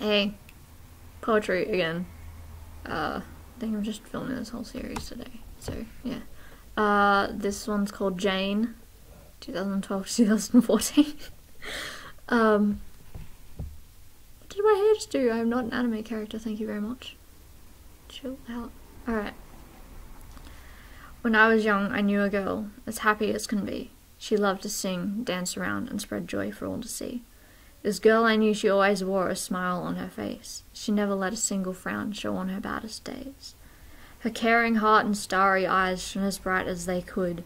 Hey, poetry again. Uh, I think I'm just filming this whole series today. So, yeah. Uh, this one's called Jane, 2012 to 2014. um, what did my hair just do? I'm not an anime character, thank you very much. Chill out. Alright. When I was young, I knew a girl, as happy as can be. She loved to sing, dance around, and spread joy for all to see. This girl I knew she always wore a smile on her face. She never let a single frown show on her baddest days. Her caring heart and starry eyes shone as bright as they could.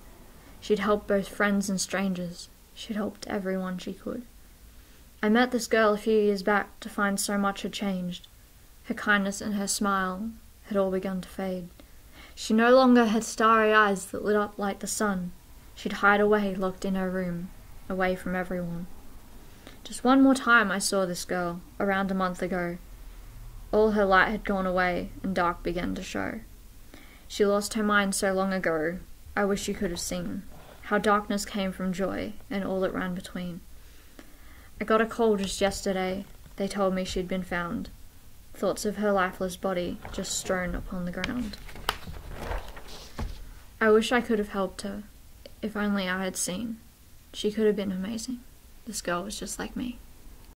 She'd helped both friends and strangers. She'd helped everyone she could. I met this girl a few years back to find so much had changed. Her kindness and her smile had all begun to fade. She no longer had starry eyes that lit up like the sun. She'd hide away, locked in her room, away from everyone. Just one more time I saw this girl, around a month ago. All her light had gone away, and dark began to show. She lost her mind so long ago, I wish you could have seen how darkness came from joy, and all that ran between. I got a call just yesterday, they told me she'd been found, thoughts of her lifeless body just strewn upon the ground. I wish I could have helped her, if only I had seen. She could have been amazing. This girl was just like me.